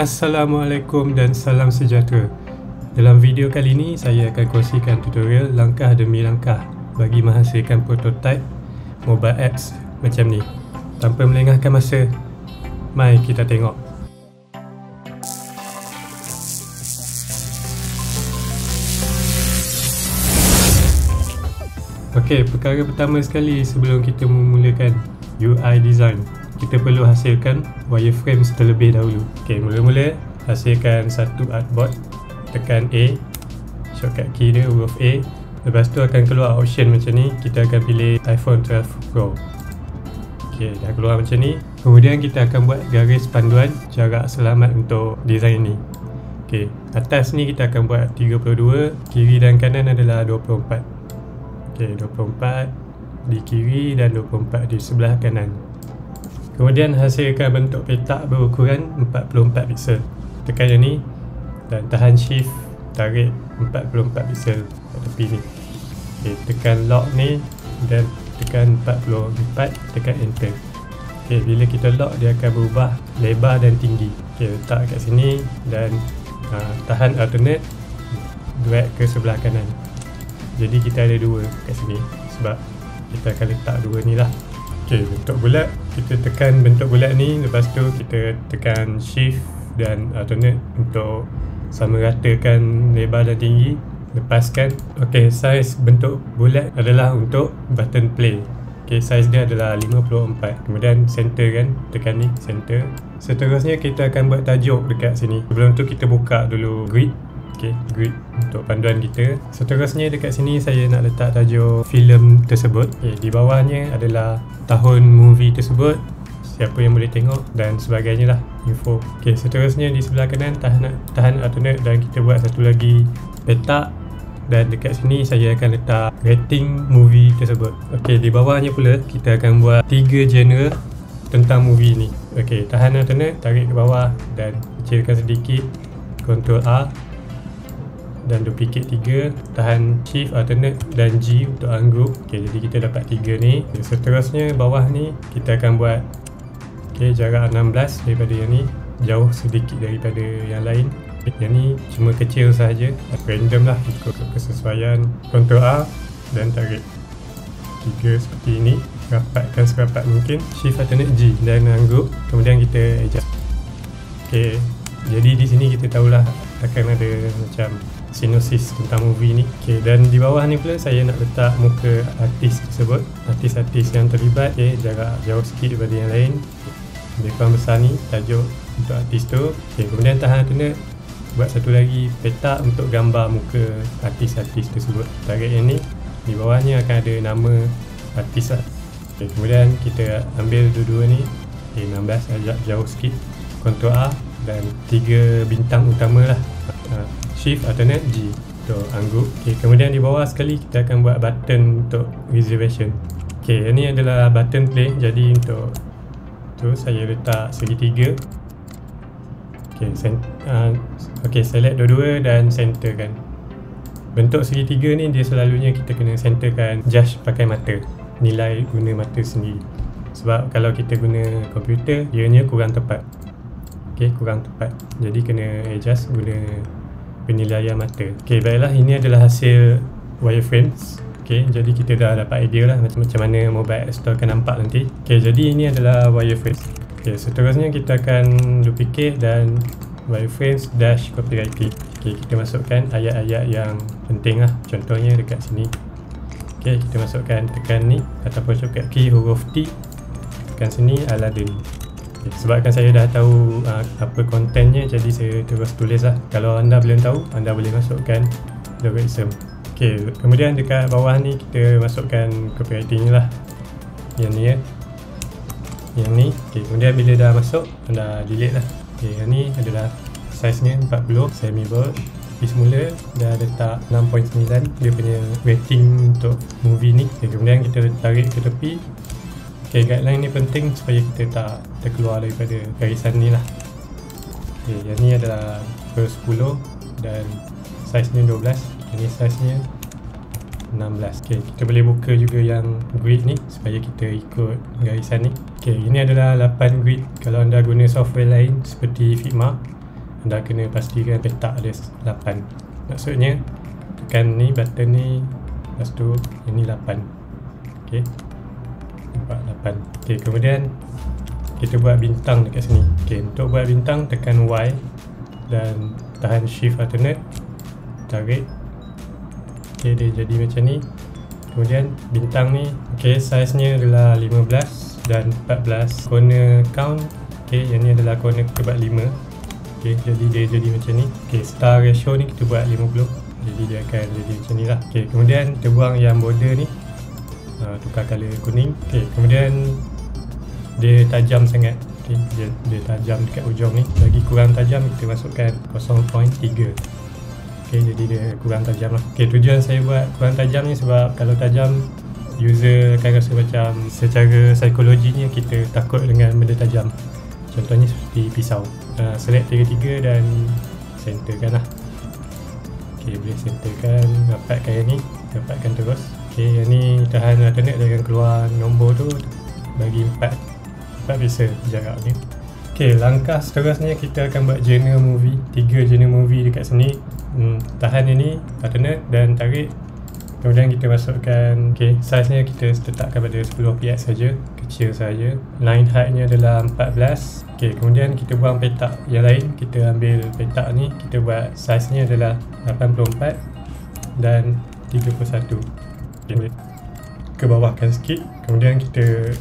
Assalamualaikum dan salam sejahtera. Dalam video kali ini saya akan kongsikan tutorial langkah demi langkah bagi menghasilkan prototype mobile apps macam ni. Tanpa melengahkan masa, mari kita tengok. Okey, perkara pertama sekali sebelum kita memulakan UI design, kita perlu hasilkan wireframes terlebih dahulu. Okey, mula-mula hasilkan satu artboard, tekan A, shortcut key dia huruf A. Lepas tu akan keluar option macam ni, kita akan pilih iPhone 12 Pro. Okey, dah keluar macam ni. Kemudian kita akan buat garis panduan jarak selamat untuk design ni. Okey, atas ni kita akan buat 32, kiri dan kanan adalah 24. Okey, 24 di kiri dan 24 di sebelah kanan. Kemudian hasilkan bentuk petak berukuran 44 pixel. Tekan yang ni dan tahan shift tarik 44 pixel kat tepi ni. Okey, tekan lock ni dan tekan 44, tekan enter. Okey, bila kita lock dia akan berubah lebar dan tinggi. Okey, letak kat sini dan uh, tahan alternate drag ke sebelah kanan jadi kita ada dua kat sini sebab kita akan letak dua ni lah ok bentuk bulat. Kita tekan bentuk bulat ni lepas tu kita tekan shift dan alternate untuk sama ratakan lebar dan tinggi. Lepaskan. Ok size bentuk bulat adalah untuk button play. Ok size dia adalah 54 kemudian center kan tekan ni center. Seterusnya kita akan buat tajuk dekat sini. Sebelum tu kita buka dulu grid Okay, grid untuk panduan kita. Seterusnya dekat sini saya nak letak tajuk filem tersebut. Okay, di bawahnya adalah tahun movie tersebut, siapa yang boleh tengok dan sebagainya lah info. Okay, seterusnya di sebelah kanan tahan tahan alternate dan kita buat satu lagi petak dan dekat sini saya akan letak rating movie tersebut. Okay, di bawahnya pula kita akan buat tiga genre tentang movie ni. Okay, tahan alternate, tarik ke bawah dan kecilkan sedikit. Ctrl A dan duplicate 3 tahan shift alternate dan G untuk ungroup ok jadi kita dapat 3 ni. Okay, seterusnya bawah ni kita akan buat ok jarak 16 daripada yang ni jauh sedikit daripada yang lain. Yang ni cuma kecil sahaja random lah ikut kesesuaian Ctrl A dan tarik 3 seperti ini rapatkan serapat mungkin shift alternate G dan ungroup kemudian kita adjust. Ok jadi di sini kita tahulah akan ada macam sinopsis tentang movie ni. Okay, dan di bawah ni pula saya nak letak muka artis tersebut. Artis-artis yang terlibat okay, jarak jauh sikit daripada yang lain. Lebih kurang besar ni tajuk untuk artis tu. Okay, kemudian tahan kena buat satu lagi peta untuk gambar muka artis-artis tersebut. Tarik yang ni di bawahnya akan ada nama artis lah. Okay, kemudian kita ambil dua-dua ni. Okay, 16 ajak jauh sikit. Ctrl A dan tiga bintang utama lah. Uh, shift alternate G untuk ungroup okay, kemudian di bawah sekali kita akan buat button untuk reservation. Ok ini adalah button play. Jadi untuk tu saya letak segitiga ok, uh, okay select dua-dua dan center kan bentuk segitiga ni dia selalunya kita kena centerkan just pakai mata nilai guna mata sendiri. Sebab kalau kita guna komputer ianya kurang tepat. Ok kurang tepat. Jadi kena adjust guna penilaian mata. Okey, baiklah ini adalah hasil wireframes. Okey, jadi kita dah dapat idea lah macam, macam mana mobile store akan nampak nanti. Okey, jadi ini adalah wireframes. Okey, seterusnya kita akan duplicate dan wireframes dash copyright key. Okey, kita masukkan ayat-ayat yang penting lah. Contohnya dekat sini. Okey, kita masukkan tekan ni ataupun shortcut key huruf T. Tekan sini Aladdin. Okay, sebabkan saya dah tahu uh, apa kontennya jadi saya terus tulis lah. Kalau anda belum tahu anda boleh masukkan logarithm ok kemudian dekat bawah ni kita masukkan copywriting lah. Yang ni ya. Yang ni ok kemudian bila dah masuk anda delete lah. Ok yang ni adalah size nya 40 semi bold di semula dah letak 6.9 dia punya rating untuk movie ni. Okay, kemudian kita tarik ke tepi Okay, guideline ni penting supaya kita tak terkeluar daripada garisan ni lah. Okay, yang ni adalah per 10 dan saiznya 12. Yang ni saiznya 16. Okay, kita boleh buka juga yang grid ni supaya kita ikut garisan ni. Okay, ini adalah 8 grid. Kalau anda guna software lain seperti Figma, anda kena pastikan petak ada 8. Maksudnya, tekan ni, button ni, lepas tu, ini 8. Okay nampak 8 ok kemudian kita buat bintang dekat sini. Ok untuk buat bintang tekan Y dan tahan shift alternate. Tarik. Ok dia jadi macam ni. Kemudian bintang ni ok saiznya adalah 15 dan 14 corner count ok yang ni adalah corner kebat 5 ok jadi dia jadi macam ni. Ok star ratio ni kita buat 50 jadi dia akan jadi macam ni lah. Ok kemudian kita buang yang border ni uh, Tukar color kuning. Okay, kemudian Dia tajam sangat. Okay, dia, dia tajam dekat ujung ni. Lagi kurang tajam kita masukkan 0.3 Okay, jadi dia kurang tajam lah. Okay, tujuan saya buat kurang tajam ni sebab Kalau tajam User akan rasa macam Secara psikologinya kita takut dengan benda tajam. Contohnya seperti pisau. Uh, select tiga-tiga dan centerkan lah. Ok boleh centerkan. Rapatkan yang ni. Rapatkan terus ok yang ni tahan alternate dia akan keluar nombor tu bagi empat empat bisa jarak ni. Ok langkah seterusnya kita akan buat genre movie tiga genre movie dekat sini. Hmm, tahan yang ni alternate dan tarik. Kemudian kita masukkan ok size nya kita letakkan pada 10 px saja kecil saja. Line height nya adalah 14 ok kemudian kita buang petak yang lain kita ambil petak ni kita buat size nya adalah 84 dan 31 okay. ke bawahkan sikit. Kemudian kita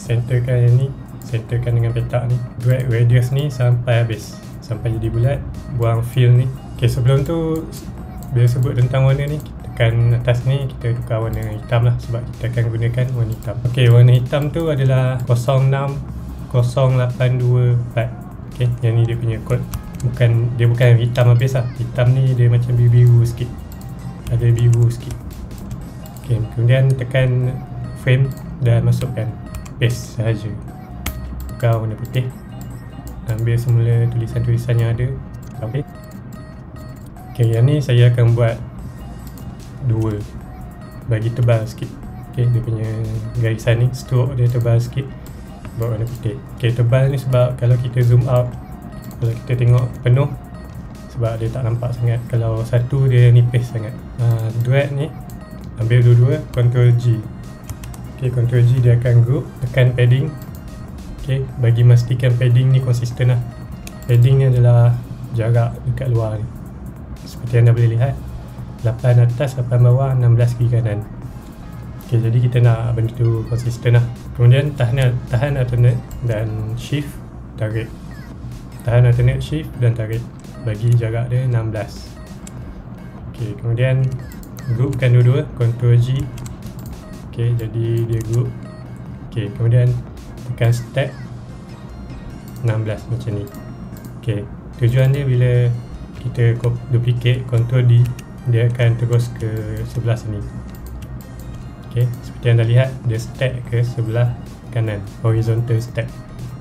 centerkan yang ni centerkan dengan petak ni. Drag radius ni sampai habis. Sampai jadi bulat buang fill ni. Ok sebelum tu bila sebut tentang warna ni tekan atas ni kita tukar warna hitam lah sebab kita akan gunakan warna hitam. Ok warna hitam tu adalah 06 0824 ok yang ni dia punya kod. Bukan dia bukan hitam habis lah. Hitam ni dia macam biru-biru sikit. Ada biru sikit ok kemudian tekan frame dan masukkan paste sahaja. Tukar warna putih. Ambil semula tulisan-tulisan yang ada. Ok ok yang ni saya akan buat dua. Bagi tebal sikit. Okay, dia punya garisan ni stroke dia tebal sikit. Buat warna putih. Okay, tebal ni sebab kalau kita zoom out kalau kita tengok penuh sebab dia tak nampak sangat. Kalau satu dia nipis sangat. Uh, duet ni ambil dua-dua control G. Ok control G dia akan group tekan padding. Ok bagi memastikan padding ni konsisten lah. Padding ni adalah jarak dekat luar ni. Seperti anda boleh lihat 8 atas, 8 bawah, 16 kiri kanan. Ok, jadi kita nak benda tu konsisten lah. Kemudian tahan, tahan alternate dan shift tarik. Tahan alternate shift dan tarik. Bagi jarak dia 16 ok, kemudian groupkan dua-dua, control G ok, jadi dia group. Ok, kemudian tekan step. 16 macam ni. Ok, tujuan dia bila kita duplicate, control D dia akan terus ke sebelah sini. Ok seperti anda lihat dia stack ke sebelah kanan horizontal stack.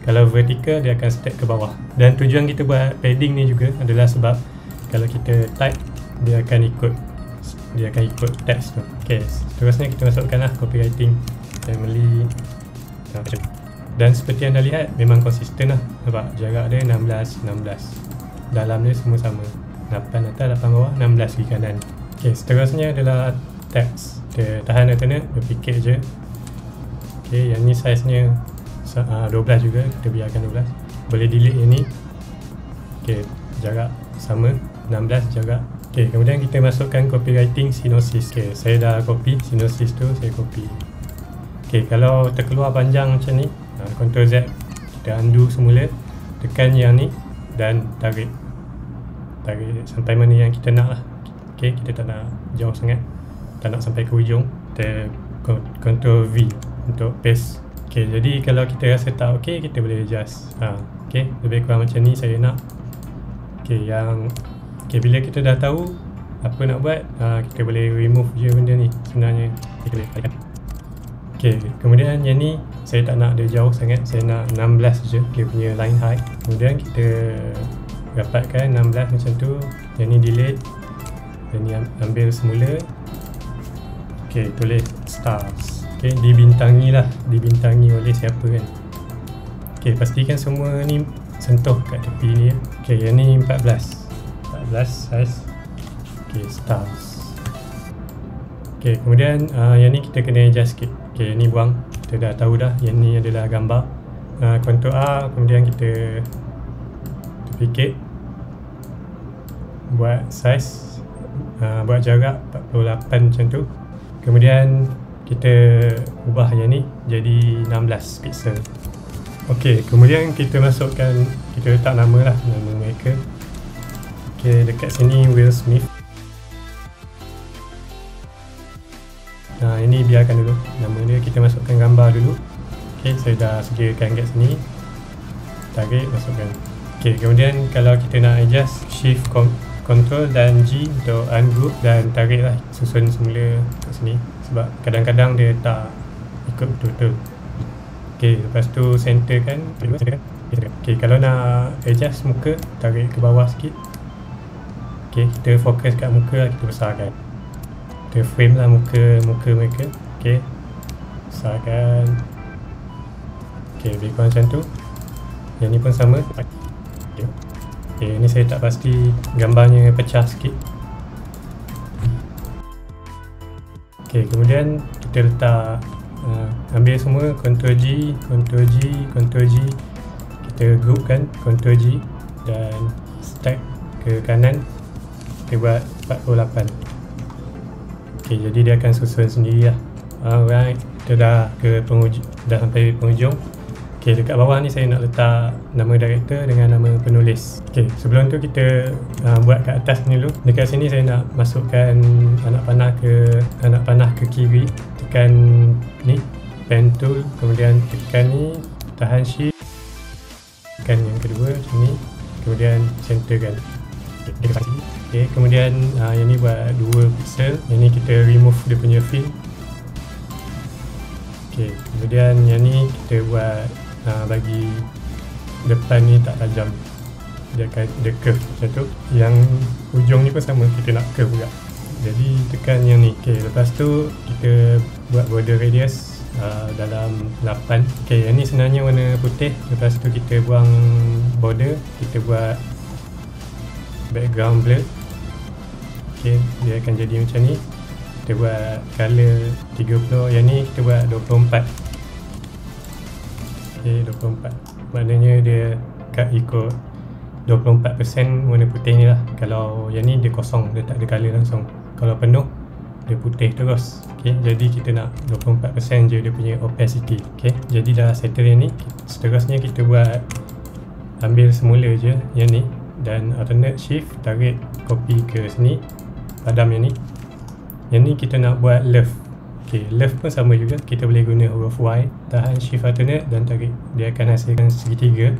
Kalau vertical dia akan stack ke bawah. Dan tujuan kita buat padding ni juga adalah sebab kalau kita type dia akan ikut dia akan ikut text tu. Ok seterusnya kita masukkan lah copywriting family dan seperti anda lihat memang konsisten lah. Nampak? Jarak dia 16 16 dalam dia semua sama. 8 atas 8 bawah 16 kiri kanan. Ok seterusnya adalah text dia tahan alternate dia fikir je. Ok yang ni size nya uh, 12 juga. Kita biarkan 12 boleh delete yang ni. Ok jarak sama. 16 jarak ok kemudian kita masukkan copywriting synosis. Ok saya dah copy synosis tu saya copy. Ok kalau terkeluar panjang macam ni uh, Ctrl Z kita undo semula tekan yang ni dan tarik. Tarik sampai mana yang kita nak lah. Ok kita tak nak jauh sangat. Tak nak sampai ke ujung kita control V untuk paste. Ok jadi kalau kita rasa tak ok kita boleh adjust. Ha, ok lebih kurang macam ni saya nak. Ok yang ok bila kita dah tahu apa nak buat ha, kita boleh remove je benda ni sebenarnya. Kita boleh pakai ok kemudian yang ni saya tak nak dia jauh sangat. Saya nak 16 je dia punya line height. Kemudian kita dapatkan 16 macam tu. Yang ni delete. Yang ni ambil semula. Ok tulis stars. Ok dibintangi lah. Dibintangi oleh siapa kan. Ok pastikan semua ni sentuh kat tepi ni. Ok yang ni 14 14 size ok stars. Ok kemudian uh, yang ni kita kena adjust sikit. Ok yang ni buang. Kita dah tahu dah yang ni adalah gambar. Uh, contour A kemudian kita terfikir buat size. Uh, buat jarak 48 macam tu. Kemudian kita ubah yang ni jadi 16 pixel ok kemudian kita masukkan kita letak nama lah nama mereka ok dekat sini Will Smith. Nah ini biarkan dulu nama dia. Kita masukkan gambar dulu. Ok saya dah sediakan kat sini. Tarik masukkan. Ok kemudian kalau kita nak adjust shift control dan G untuk ungroup dan tarik lah susun semula kat sini. Sebab kadang-kadang dia tak ikut betul-betul. Okay, lepas tu center kan Okay, kalau nak adjust muka Tarik ke bawah sikit Okay, kita fokus kat muka lah Kita besarkan Kita frame lah muka muka mereka. Okay Besarkan. Okay, lebih kurang macam tu. Yang ni pun sama. Okay, okay ni saya tak pasti Gambarnya pecah sikit. Okay, kemudian kita letak uh, ambil semua Ctrl G, Ctrl G, Ctrl G. Kita groupkan Ctrl G dan stack ke kanan kita buat 48 ok jadi dia akan susun sendiri lah alright kita dah ke penghujung dah sampai penghujung. Ok dekat bawah ni saya nak letak nama director dengan nama penulis. Ok sebelum tu kita uh, buat kat atas ni dulu. Dekat sini saya nak masukkan anak panah ke anak panah ke kiri. Tekan ni pen tool. Kemudian tekan ni tahan shift. Tekan yang kedua macam ni. Kemudian centerkan okay, kemudian uh, yang ni buat 2 pixel. Yang ni kita remove dia punya fill ok kemudian yang ni kita buat uh, bagi depan ni tak tajam. Dia akan dia curve macam tu. Yang ujung ni pun sama kita nak curve juga. Jadi tekan yang ni. Ok lepas tu kita buat border radius uh, dalam 8 ok yang ni sebenarnya warna putih. Lepas tu kita buang border. Kita buat background blur ok dia akan jadi macam ni. Kita buat color 30 yang ni kita buat 24 ok 24 maknanya dia kat ikut 24% warna putih ni lah. Kalau yang ni dia kosong dia tak ada color langsung. Kalau penuh dia putih terus. Okay. jadi kita nak 24% je dia punya opacity. Okay. jadi dah settle yang ni. Seterusnya kita buat ambil semula je yang ni. Dan alternate shift tarik copy ke sini padam yang ni. Yang ni kita nak buat left okay. left pun sama juga. Kita boleh guna huruf Y tahan shift alternate dan tarik dia akan hasilkan segitiga.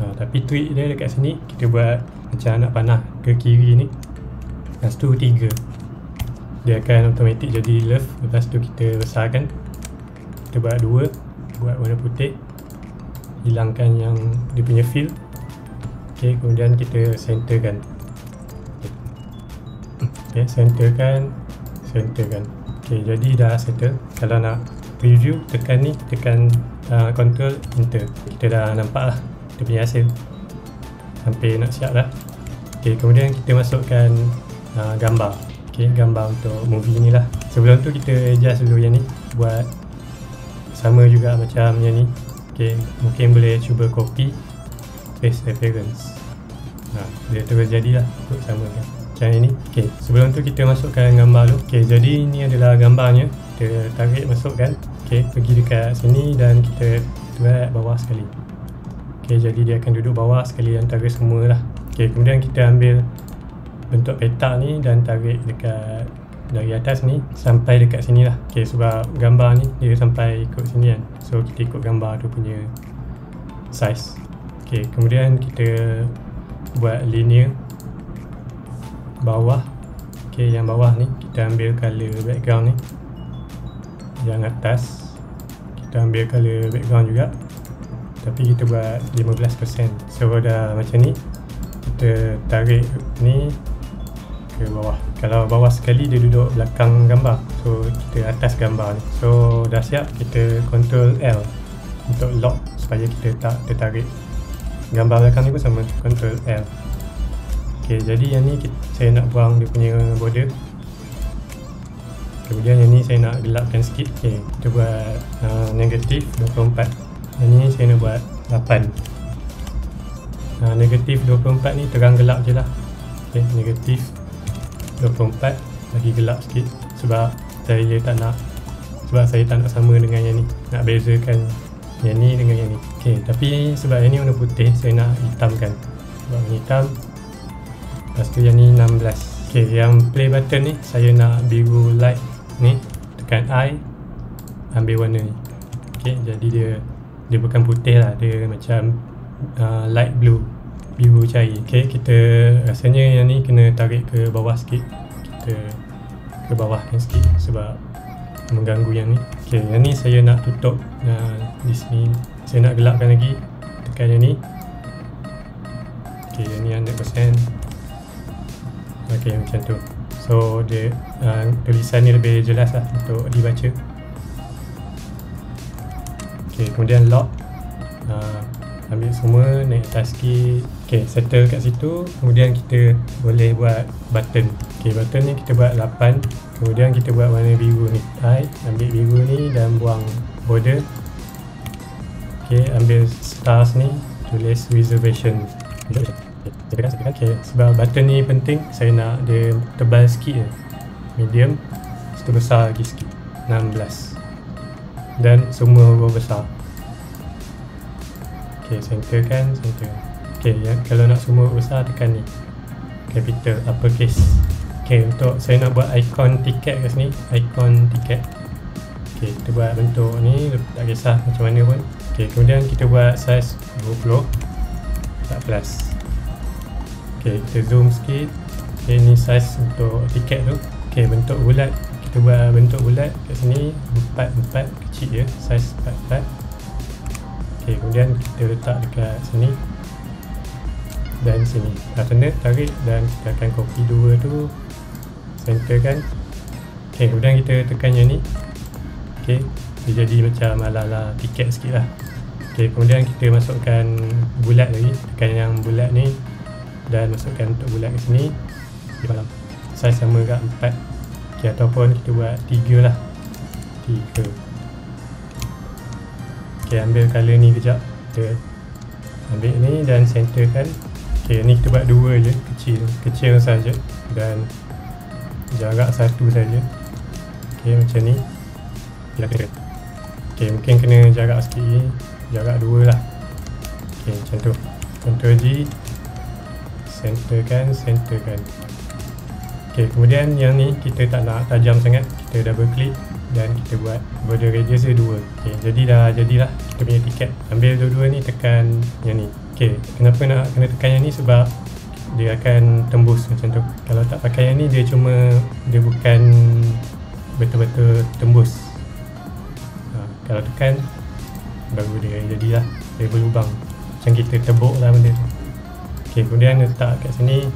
Ha, tapi tweak dia dekat sini kita buat macam anak panah ke kiri ni. Lepas tu tiga. Dia akan automatic jadi left lepas tu kita besarkan. Kita buat dua. Buat warna putih. Hilangkan yang dia punya fill ok kemudian kita centerkan ok centerkan centerkan ok jadi dah settle. Kalau nak preview tekan ni tekan uh, control enter. Kita dah nampak lah dia punya hasil. Sampai nak siap lah ok kemudian kita masukkan uh, gambar. Okay, gambar untuk movie ni lah. Sebelum tu kita adjust dulu yang ni. Buat sama juga macam yang ni. Okay, mungkin boleh cuba copy face appearance. Ha, dia terus jadilah ikut sama kan macam ini okay, sebelum tu kita masukkan gambar dulu okay, jadi ni adalah gambarnya. Kita tarik masukkan okay, pergi dekat sini dan kita drag bawah sekali. Okay, jadi dia akan duduk bawah sekali antara semua lah okay, kemudian kita ambil bentuk petak ni dan tarik dekat dari atas ni sampai dekat sini lah okay, sebab gambar ni dia sampai ikut sini kan. So kita ikut gambar tu punya size. Okay, kemudian kita buat linear bawah. Okay, yang bawah ni kita ambil color background ni. Yang atas kita ambil color background juga. Tapi kita buat 15% so dah macam ni kita tarik ni ke bawah. Kalau bawah sekali dia duduk belakang gambar. So kita atas gambar ni. So dah siap kita control L untuk lock supaya kita tak tertarik. Gambar belakang ni pun sama control L ok jadi yang ni saya nak buang dia punya border. Kemudian yang ni saya nak gelapkan sikit. Ok kita buat uh, negatif 24 yang ni saya nak buat 8 uh, negatif 24 ni terang gelap je lah. Ok negatif 24 lagi gelap sikit sebab saya tak nak sebab saya tak nak sama dengan yang ni. Nak bezakan yang ni dengan yang ni. Ok tapi sebab yang ni warna putih saya nak hitamkan. Sebab hitam lepas tu yang ni 16 ok yang play button ni saya nak biru light ni tekan I ambil warna ni. Ok jadi dia dia bukan putih lah dia macam uh, light blue biru cair. Ok kita rasanya yang ni kena tarik ke bawah sikit. Kita ke bawah kan sikit sebab mengganggu yang ni. Ok yang ni saya nak tutup uh, di sini saya nak gelapkan lagi tekan yang ni. Ok yang ni 100% ok macam tu. So dia uh, tulisan ni lebih jelas lah untuk dibaca. Ok kemudian lock. Uh, ambil semua naik atas sikit ok settle kat situ. Kemudian kita boleh buat button. Ok button ni kita buat 8 kemudian kita buat warna biru ni. I ambil biru ni dan buang border. Ok ambil stars ni. Tulis reservation. okay. Sebab button ni penting saya nak dia tebal sikit je. Medium situ besar lagi sikit. 16 dan semua huruf besar. Ok center kan center ok ya, kalau nak semua huruf besar tekan ni. Capital uppercase. Ok untuk saya nak buat icon tiket kat sini. Icon tiket ok kita buat bentuk ni tak kisah macam mana pun. Ok kemudian kita buat size 20 14 ok kita zoom sikit. Ok ni size untuk tiket tu. Ok bentuk bulat. Kita buat bentuk bulat kat sini. 4 4 kecil je. Size 4 4 ok kemudian kita letak dekat sini. Dan sini. Alternate tarik dan kita akan copy dua tu. Center kan. Ok kemudian kita tekan yang ni. Ok dia jadi macam ala-ala tiket sikit lah. Ok kemudian kita masukkan bulat lagi. Tekan yang bulat ni dan masukkan untuk bulat ke sini di dalam saiz sama kat 4 okay, ataupun kita buat 3 lah. 3 ok ambil color ni kejap. Kita ambil ni dan centerkan. Ok ni kita buat 2 je kecil. Kecil saja dan jarak satu saja. Ok macam ni. Ok mungkin kena jarak sikit jarak 2 lah. Ok macam tu. Ctrl G centerkan centerkan ok kemudian yang ni kita tak nak tajam sangat kita double click dan kita buat border radius dia 2 ok jadi dah jadilah kita punya tiket. Ambil dua-dua ni tekan yang ni. Ok kenapa nak kena tekan yang ni? Sebab dia akan tembus macam tu. Kalau tak pakai yang ni dia cuma dia bukan betul-betul tembus. Ha, kalau tekan baru dia jadilah dia berlubang. Macam kita tebuk lah benda tu ok kemudian letak kat sini.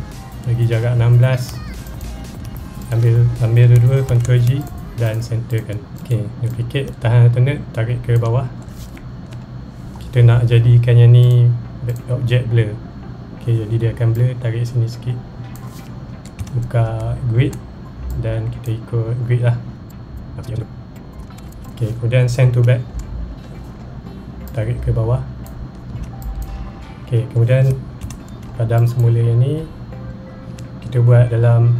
Bagi jarak 16 ambil ambil dua-dua control G dan centerkan. Ok duplicate tahan alternate tarik ke bawah. Kita nak jadikan yang ni object blur. Ok jadi dia akan blur tarik sini sikit. Buka grid dan kita ikut grid lah. Ok kemudian send to back. Tarik ke bawah. Ok kemudian padam semula yang ni kita buat dalam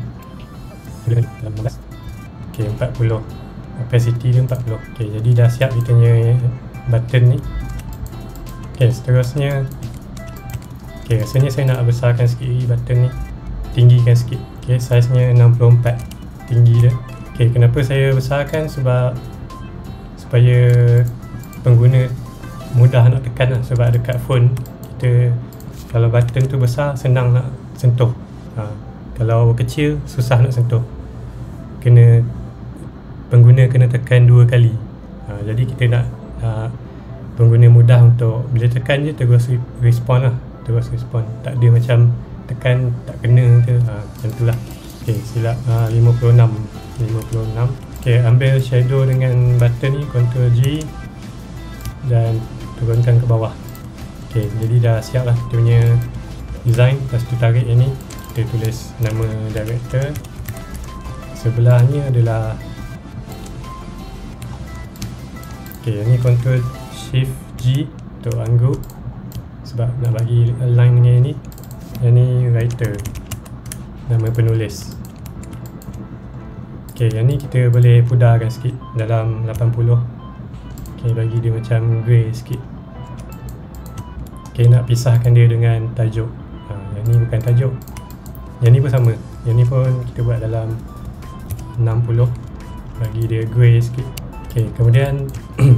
dalam 15 ok 40 opacity dia 40 ok jadi dah siap kita punya button ni. Ok seterusnya. Ok rasanya saya nak besarkan sikit button ni. Tinggikan sikit. Ok size nya 64 tinggi dia. Ok kenapa saya besarkan? Sebab supaya pengguna mudah nak tekan lah. Sebab dekat phone kita kalau button tu besar senang nak sentuh. Ha. kalau kecil susah nak sentuh. Kena pengguna kena tekan dua kali. Ha. jadi kita nak ha, pengguna mudah untuk bila tekan je terus respon lah. Terus respon. Tak ada macam tekan tak kena ke. Ha, macam tu lah. Ok silap ha, 56 56 ok ambil shadow dengan button ni control G dan turunkan ke bawah ok ok jadi dah siap lah kita punya design. Lepas tu tarik ini kita tulis nama director. Sebelahnya adalah ok ni control shift G untuk ungroup sebab nak bagi align dengan ini yang ni writer nama penulis. Ok yang ni kita boleh pudarkan sikit dalam 80 ok bagi dia macam grey sikit ok nak pisahkan dia dengan tajuk. Ha, yang ni bukan tajuk. Yang ni pun sama. Yang ni pun kita buat dalam 60 bagi dia grey sikit. Ok kemudian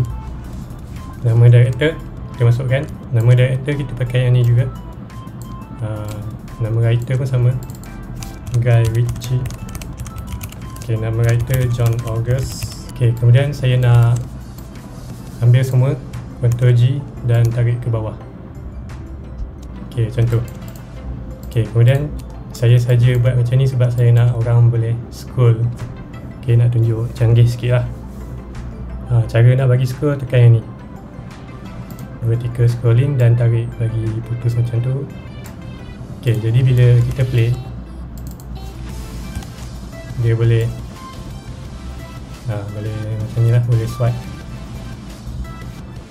nama director kita masukkan. Nama director kita pakai yang ni juga. Uh, nama writer pun sama. Guy Ritchie. Ok nama writer John August. Ok kemudian saya nak ambil semua Ctrl G dan tarik ke bawah ok macam tu. Ok kemudian saya saja buat macam ni sebab saya nak orang boleh scroll. Ok nak tunjuk canggih sikit lah. Ha, cara nak bagi scroll tekan yang ni. Vertical scrolling dan tarik bagi putus macam tu. Ok jadi bila kita play dia boleh ha, boleh macam ni lah boleh swipe.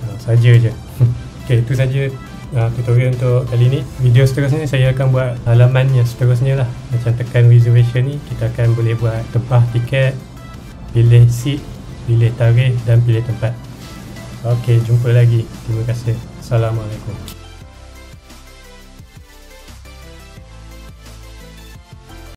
Ha, saja je. Ok itu saja uh, tutorial untuk kali ni. Video seterusnya saya akan buat halaman yang seterusnya lah. Macam tekan reservation ni kita akan boleh buat tempah tiket pilih seat pilih tarikh dan pilih tempat. Ok jumpa lagi. Terima kasih. Assalamualaikum